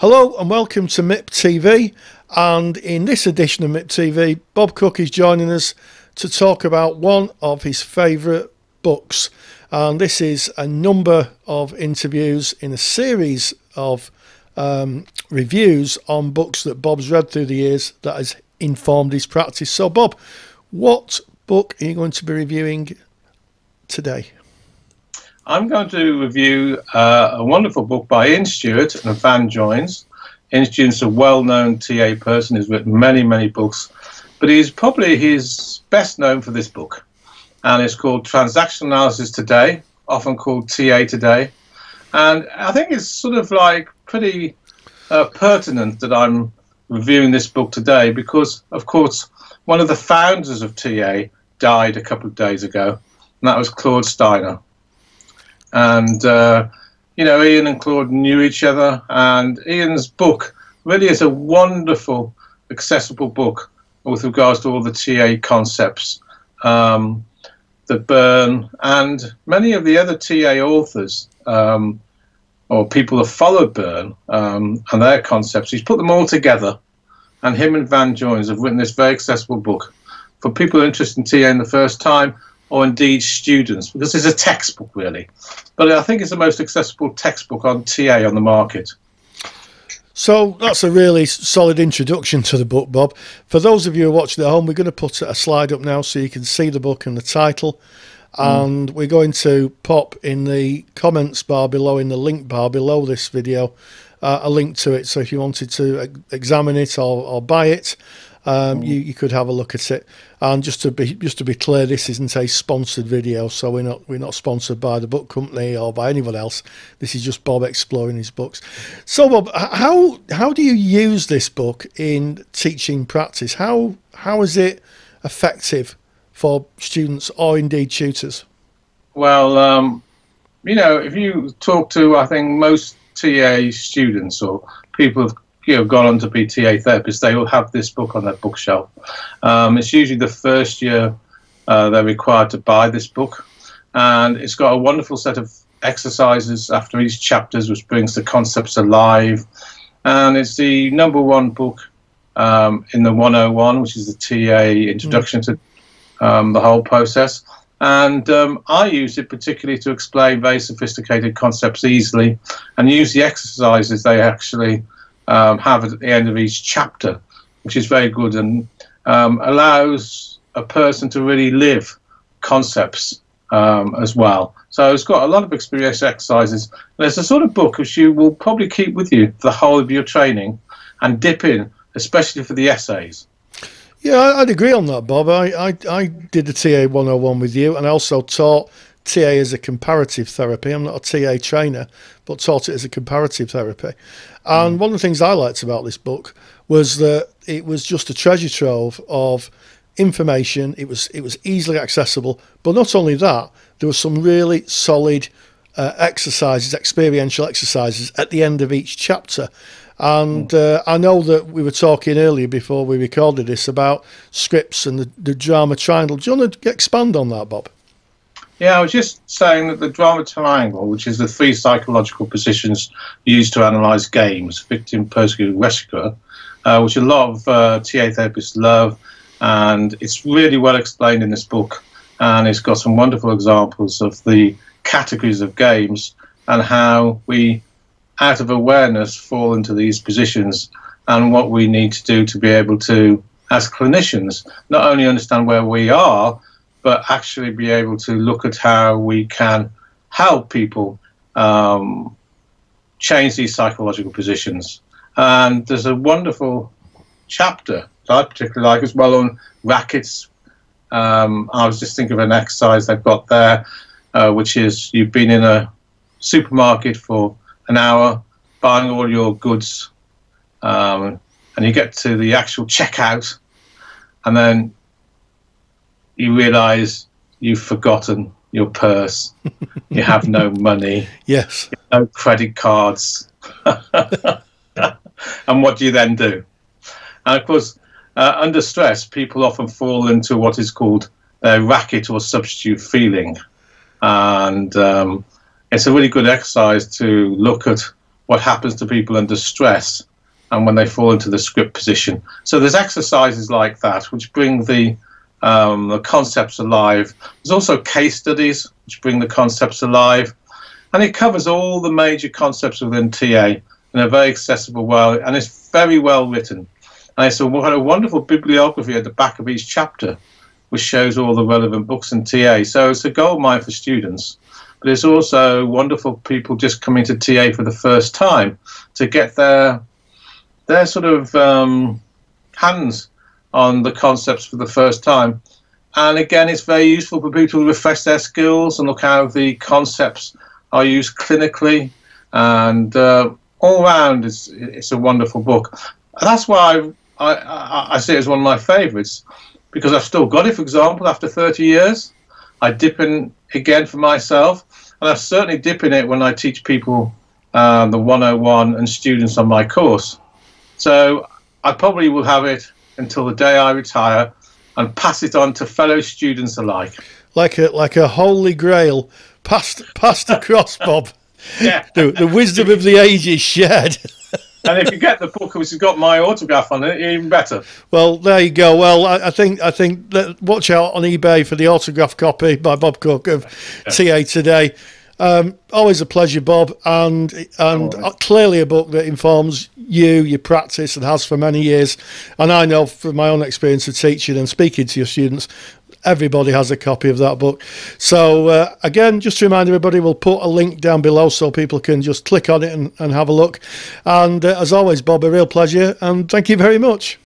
Hello and welcome to MIP TV. And in this edition of MIP TV, Bob Cooke is joining us to talk about one of his favourite books. And this is a number of interviews in a series of um, reviews on books that Bob's read through the years that has informed his practice. So, Bob, what book are you going to be reviewing today? I'm going to review uh, a wonderful book by Ian Stewart and Vann Joines. Ian Stewart's a well-known TA person who's written many, many books, but he's probably he's best known for this book, and it's called Transactional Analysis Today, often called TA Today, and I think it's sort of like pretty uh, pertinent that I'm reviewing this book today because, of course, one of the founders of TA died a couple of days ago, and that was Claude Steiner and uh, you know Ian and Claude knew each other, and Ian's book really is a wonderful, accessible book with regards to all the TA concepts um, that Berne and many of the other TA authors um, or people have followed Berne um, and their concepts. He's put them all together, and him and Vann Joines have written this very accessible book for people interested in TA in the first time or indeed students, because it's a textbook really. But I think it's the most accessible textbook on TA on the market. So that's a really solid introduction to the book, Bob. For those of you who are watching at home, we're going to put a slide up now so you can see the book and the title. Mm. And we're going to pop in the comments bar below, in the link bar below this video, uh, a link to it. So if you wanted to examine it or, or buy it, um, you, you could have a look at it. And just to be just to be clear, this isn't a sponsored video, so we're not we're not sponsored by the book company or by anyone else. This is just Bob exploring his books. So, Bob, how how do you use this book in teaching practice? How how is it effective for students or indeed tutors? Well, um, you know, if you talk to I think most TA students or people of you know gone on to be TA therapists, they will have this book on their bookshelf. Um, it's usually the first year uh, they're required to buy this book, and it's got a wonderful set of exercises after each chapters, which brings the concepts alive. And it's the number one book um, in the 101, which is the TA introduction mm. to um, the whole process. And um, I use it particularly to explain very sophisticated concepts easily and use the exercises they actually um, have at the end of each chapter, which is very good and um, allows a person to really live concepts um, as well. So it's got a lot of experience exercises. And it's a sort of book which you will probably keep with you the whole of your training and dip in, especially for the essays. Yeah, I'd agree on that, Bob. I, I, I did the TA 101 with you and I also taught TA as a comparative therapy. I'm not a TA trainer, but taught it as a comparative therapy. And mm. one of the things I liked about this book was that it was just a treasure trove of information. It was it was easily accessible, but not only that, there were some really solid uh, exercises, experiential exercises at the end of each chapter. And mm. uh, I know that we were talking earlier before we recorded this about scripts and the, the drama triangle. Do you want to expand on that, Bob? Yeah, I was just saying that the drama triangle, which is the three psychological positions used to analyse games, victim, persecutor, rescuer, uh, which a lot of uh, TA therapists love, and it's really well explained in this book, and it's got some wonderful examples of the categories of games and how we, out of awareness, fall into these positions, and what we need to do to be able to, as clinicians, not only understand where we are but actually be able to look at how we can help people um, change these psychological positions. And there's a wonderful chapter that I particularly like as well on rackets. Um, I was just thinking of an exercise they've got there, uh, which is you've been in a supermarket for an hour buying all your goods, um, and you get to the actual checkout, and then you realize you've forgotten your purse, you have no money, yes, no credit cards, and what do you then do? And of course, uh, under stress, people often fall into what is called a racket or substitute feeling, and um, it's a really good exercise to look at what happens to people under stress and when they fall into the script position. So there's exercises like that which bring the um, the concepts alive. There's also case studies which bring the concepts alive, and it covers all the major concepts within TA in a very accessible way, and it's very well written. And it's a, a wonderful bibliography at the back of each chapter, which shows all the relevant books in TA. So it's a goldmine for students but it's also wonderful people just coming to TA for the first time to get their their sort of um, hands on the concepts for the first time. And again, it's very useful for people to refresh their skills and look how the concepts are used clinically. And uh, all around, it's, it's a wonderful book. that's why I, I, I see it as one of my favourites because I've still got it, for example, after 30 years. I dip in again for myself, and I certainly dip in it when I teach people uh, the 101 and students on my course. So I probably will have it until the day I retire and pass it on to fellow students alike. Like a like a holy grail passed passed across, Bob. Yeah. The, the wisdom of the ages shared. and if you get the book which has got my autograph on it, even better. Well, there you go. Well, I, I think I think that watch out on eBay for the autograph copy by Bob Cooke of yeah. TA Today. Um, always a pleasure, Bob, and and oh, clearly a book that informs you, your practice, and has for many years. And I know from my own experience of teaching and speaking to your students, everybody has a copy of that book. So uh, again, just to remind everybody, we'll put a link down below so people can just click on it and, and have a look. And uh, as always, Bob, a real pleasure, and thank you very much.